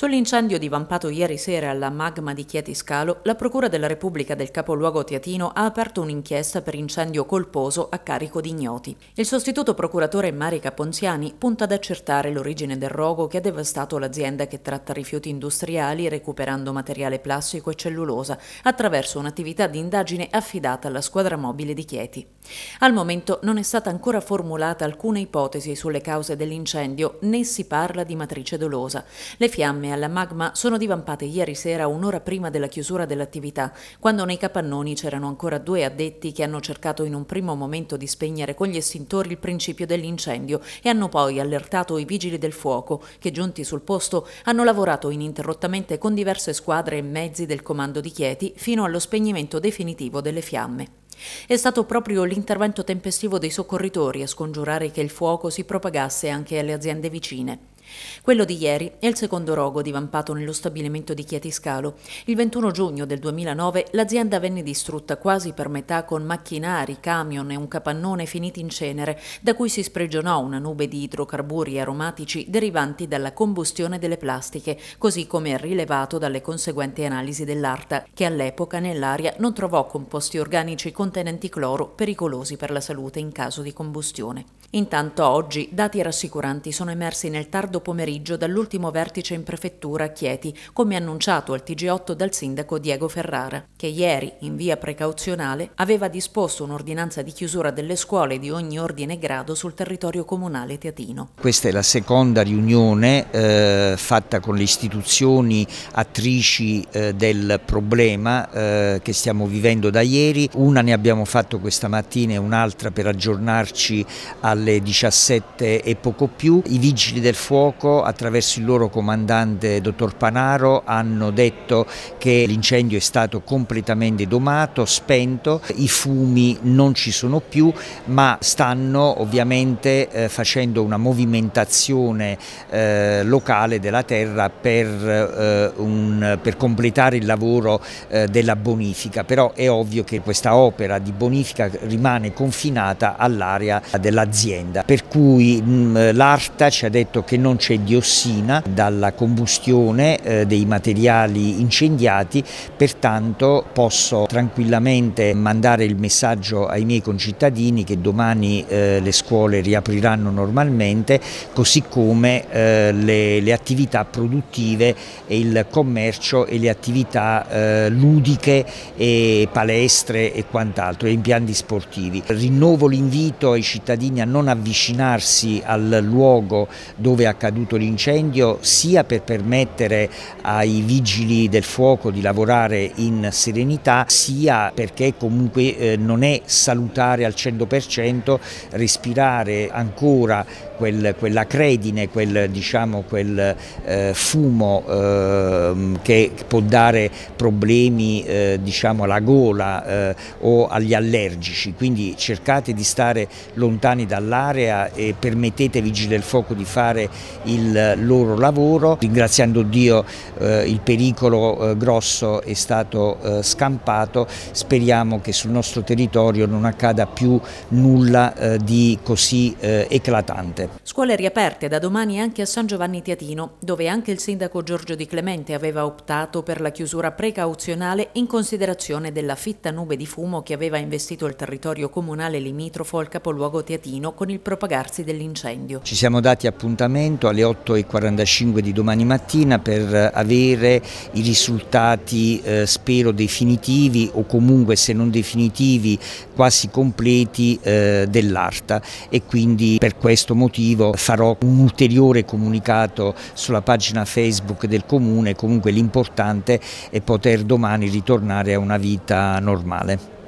Sull'incendio divampato ieri sera alla magma di Chieti Scalo, la Procura della Repubblica del capoluogo teatino ha aperto un'inchiesta per incendio colposo a carico di ignoti. Il sostituto procuratore Marica Ponziani punta ad accertare l'origine del rogo che ha devastato l'azienda che tratta rifiuti industriali recuperando materiale plastico e cellulosa attraverso un'attività di indagine affidata alla squadra mobile di Chieti. Al momento non è stata ancora formulata alcuna ipotesi sulle cause dell'incendio né si parla di matrice dolosa. Le fiamme alla magma sono divampate ieri sera un'ora prima della chiusura dell'attività, quando nei capannoni c'erano ancora due addetti che hanno cercato in un primo momento di spegnere con gli estintori il principio dell'incendio e hanno poi allertato i vigili del fuoco che giunti sul posto hanno lavorato ininterrottamente con diverse squadre e mezzi del comando di Chieti fino allo spegnimento definitivo delle fiamme. È stato proprio l'intervento tempestivo dei soccorritori a scongiurare che il fuoco si propagasse anche alle aziende vicine. Quello di ieri è il secondo rogo divampato nello stabilimento di Chietiscalo. Il 21 giugno del 2009 l'azienda venne distrutta quasi per metà con macchinari, camion e un capannone finiti in cenere, da cui si sprigionò una nube di idrocarburi aromatici derivanti dalla combustione delle plastiche, così come rilevato dalle conseguenti analisi dell'ARTA, che all'epoca nell'aria non trovò composti organici contenenti cloro pericolosi per la salute in caso di combustione. Intanto oggi dati rassicuranti sono emersi nel tardo pomeriggio dall'ultimo vertice in prefettura a Chieti, come annunciato al TG8 dal sindaco Diego Ferrara, che ieri, in via precauzionale, aveva disposto un'ordinanza di chiusura delle scuole di ogni ordine e grado sul territorio comunale teatino. Questa è la seconda riunione eh, fatta con le istituzioni attrici eh, del problema eh, che stiamo vivendo da ieri. Una ne abbiamo fatto questa mattina e un'altra per aggiornarci alle 17 e poco più. I vigili del fuoco fuoco attraverso il loro comandante dottor Panaro hanno detto che l'incendio è stato completamente domato, spento, i fumi non ci sono più ma stanno ovviamente eh, facendo una movimentazione eh, locale della terra per, eh, un, per completare il lavoro eh, della bonifica, però è ovvio che questa opera di bonifica rimane confinata all'area dell'azienda, per cui l'ARTA ci ha detto che non c'è diossina dalla combustione eh, dei materiali incendiati, pertanto posso tranquillamente mandare il messaggio ai miei concittadini che domani eh, le scuole riapriranno normalmente, così come eh, le, le, attività produttive e il commercio e le attività ludiche e palestre e quant'altro, e impianti sportivi. Rinnovo l'invito ai cittadini a non avvicinarsi al luogo dove è accaduto l'incendio sia per permettere ai vigili del fuoco di lavorare in serenità sia perché comunque eh, non è salutare al 100% respirare ancora quel, quella credine, quel, diciamo, quel eh, fumo eh, che può dare problemi eh, diciamo, alla gola eh, o agli allergici, quindi cercate di stare lontani dall'area e permettete ai vigili del fuoco di fare il loro lavoro. Ringraziando Dio eh, il pericolo eh, grosso è stato eh, scampato, speriamo che sul nostro territorio non accada più nulla eh, di così eh, eclatante. Scuole riaperte da domani anche a San Giovanni Tiatino, dove anche il sindaco Giorgio Di Clemente aveva optato per la chiusura precauzionale in considerazione della fitta nube di fumo che aveva investito il territorio comunale limitrofo al capoluogo Tiatino con il propagarsi dell'incendio. Ci siamo dati appuntamento alle 8.45 di domani mattina per avere i risultati eh, spero definitivi o comunque se non definitivi quasi completi eh, dell'ARTA e quindi per questo motivo farò un ulteriore comunicato sulla pagina Facebook del Comune, comunque l'importante è poter domani ritornare a una vita normale.